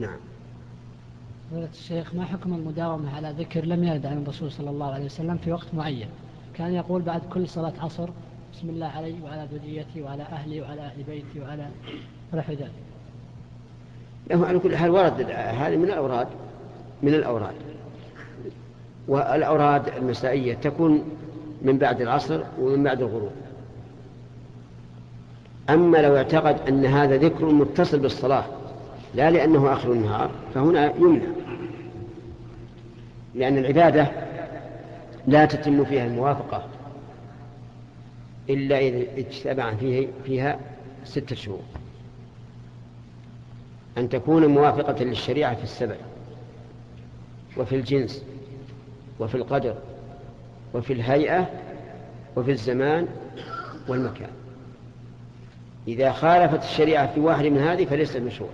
نعم. فضيلة الشيخ ما حكم المداومة على ذكر لم يرد عن الرسول صلى الله عليه وسلم في وقت معين؟ كان يقول بعد كل صلاة عصر بسم الله علي وعلى ذريتي وعلى أهلي وعلى أهل بيتي وعلى ونحو ذلك. له على كل حال ورد هذه من الأوراد من الأوراد. والأوراد المسائية تكون من بعد العصر ومن بعد الغروب. أما لو اعتقد أن هذا ذكر متصل بالصلاة لا لأنه آخر النهار فهنا يمنع. لأن العبادة لا تتم فيها الموافقة إلا إذا اجتمع فيه فيها ستة شهور. أن تكون موافقة للشريعة في السبع وفي الجنس وفي القدر وفي الهيئة وفي الزمان والمكان. إذا خالفت الشريعة في واحد من هذه فليس مشروع.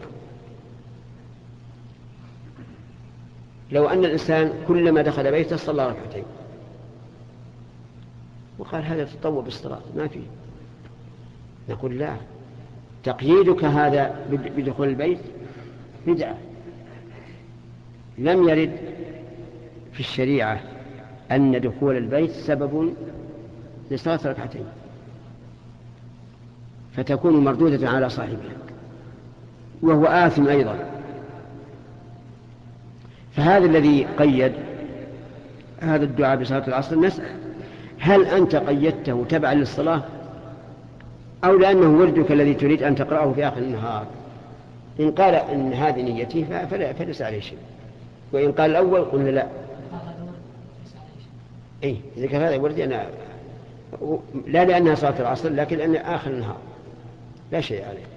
لو أن الإنسان كلما دخل بيته صلى ركعتين. وقال هذا تطوع بالصلاة ما فيه نقول لا تقييدك هذا بدخول البيت بدعة. لم يرد في الشريعة أن دخول البيت سبب لصلاة ركعتين. فتكون مردودة على صاحبها. وهو آثم أيضا. فهذا الذي قيد هذا الدعاء بصلاة العصر نسأل هل أنت قيدته تبعا للصلاة؟ أو لأنه وردك الذي تريد أن تقرأه في آخر النهار؟ إن قال إن هذه نيتي فليس عليه شيء. وإن قال الأول قلنا لا. إيه إذا كان هذا وردي أنا لا لأنها صلاة العصر لكن لأن آخر النهار. لا شيء عليه.